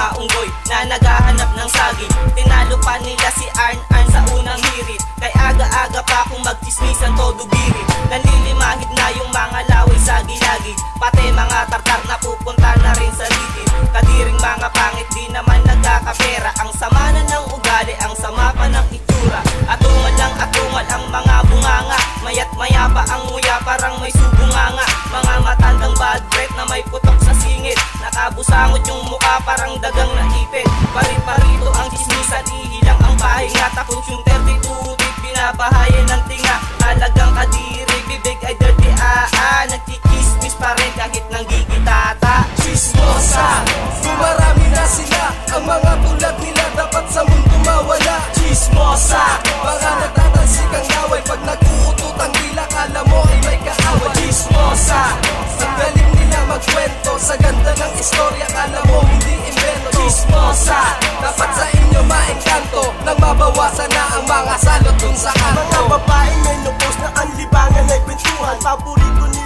Mga unggoy na naghahanap ng saging. Tinalo pa nila si Arn Arn sa unang hirit. Kay aga-aga pa kung magchismisan todo birit Nalilimahid na yung mga laway sa gilagid. Pati mga tartar na pupunta na rin sa litid Kadiring mga pangit di naman nagkakapera. Ang sama na ng ugali, ang sama pa ng itsura Atungal lang atungal ang mga bunganga. Mayat maya pa ang nguya parang may subunganga. Mga matandang bad breath na may putok sa singit. Nakabusangot yung mukha parang dagang naipit. Pari-parito ang chismisan, ihilang ang pahinga Tapos yung 32 tip binabahayan ng tinga. Talagang kadiri, bibig ay dirty ah ah. Nagkikismis pa rin kahit nang gigitata. Chismosa Dumarami na sila. Ang mga tulad nila dapat sa mundo mawala. Chismosa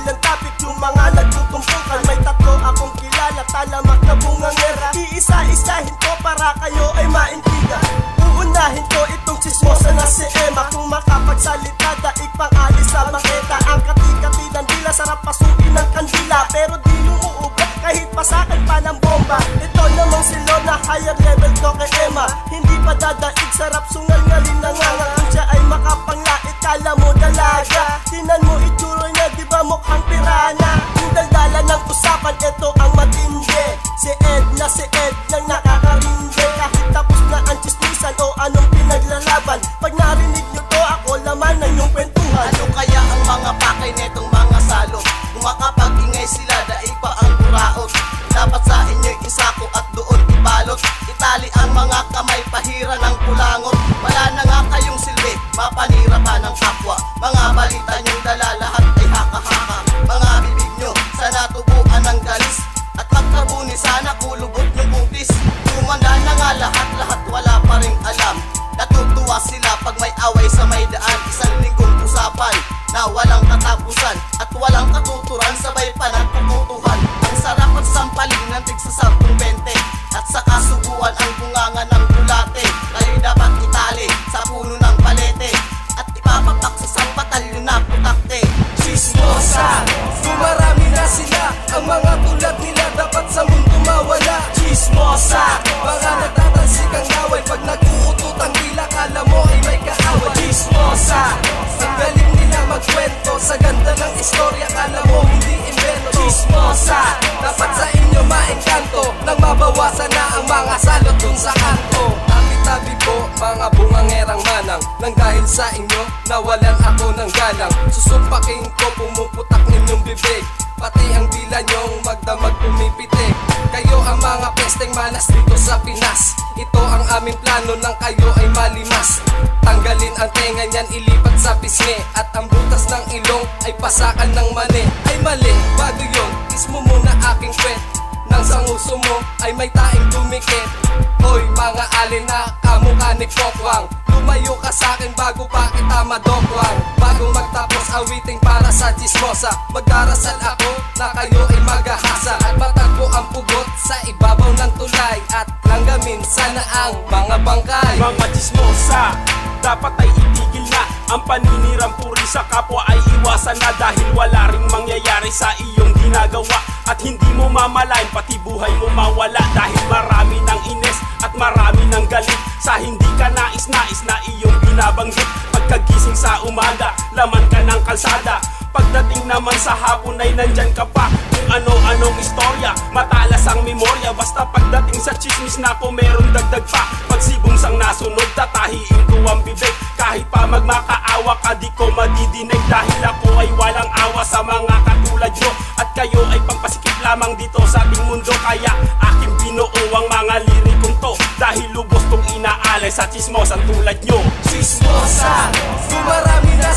Nilang topic yung mga nagtutumpukan May tatlo akong kilala, talamak na bungangera Iisa-isahin ko para kayo ay maintriga Uunahin ko itong chismosa na si Emma. Kung makapagsalita, daig pang alis sa maketa Ang kati-kati ng dila, sarap pasukin ng kandila. Pero di lumuubra kahit pasakal pa ng bomba. Ito namang si Lorna, higher level to kay Emma. Hindi pa dadaig, sarap sungal ngalin na nga. Kung siya ay makapanglait, kala mo dalaga usapan, ito ang matindi. Si Ed na si Ed lang nakakarindi Kahit tapos na ang chismisan o anong pinaglalaban. Pag narinig nyo to, ako laman ng yung kwentuhan. Ano kaya ang mga pakay netong mga salot? Kung makapag-ingay sila, daig pa ang buraot. Dapat sa inyo'y isako at doon ibalot. Itali ang mga kamay, pahira ng pulangot Wala na nga kayong silbi, mapanira pa ng kapwa. Mga balita niyong dala, dahil sa inyo Nawalan ako ng galang Susumpaking ko pumuputak ninyong bibig. Pati ang dila nyong magdamag pumipitik Kayo ang mga pesteng malas dito sa Pinas. Ito ang aming plano nang kayo ay malimas. Tanggalin ang tenga niyan ilipat sa pisngi. At ang butas ng ilong ay pasakan ng mani Ay mali, bago yun, kiss mo muna aking kwet. Nang sa mo ay may taing dumikit madokwang Bago magtapos awiting para sa chismosa Magdarasal ako na kayo ay magahasa At matagpo ang pugot sa ibabaw ng tulay. At langgamin sana ang mga bangkay. Mga chismosa Dapat ay itigil na. Ang paninirang puri sa kapwa ay iwasan na. Dahil wala ring mangyayari sa iyong ginagawa. At hindi mo mamalayan pati buhay mo mawala. Dahil marami ng ines at marami ng galit Sa hindi ka nais-nais na iyong binabanggit. Pagkagising sa umaga, laman ka ng kalsada. Pagdating naman sa hapon ay nandyan ka pa. Kung ano-anong istorya, matalas ang memorya. Basta pagdating sa chismis na ako meron dagdag pa. Pag sibungsang nasunod, tatahiin ko ang bibig. Kahit pa magmakaawa ka, di ko madidinig. Dahil ako ay walang awa sa mga katulad nyo. At kayo ay lamang dito sa ating mundo. Kaya aking binuo ang mga lirikong to. Dahil lubos tong inaalay sa chismos ang tulad nyo. Chismosa Dumarami na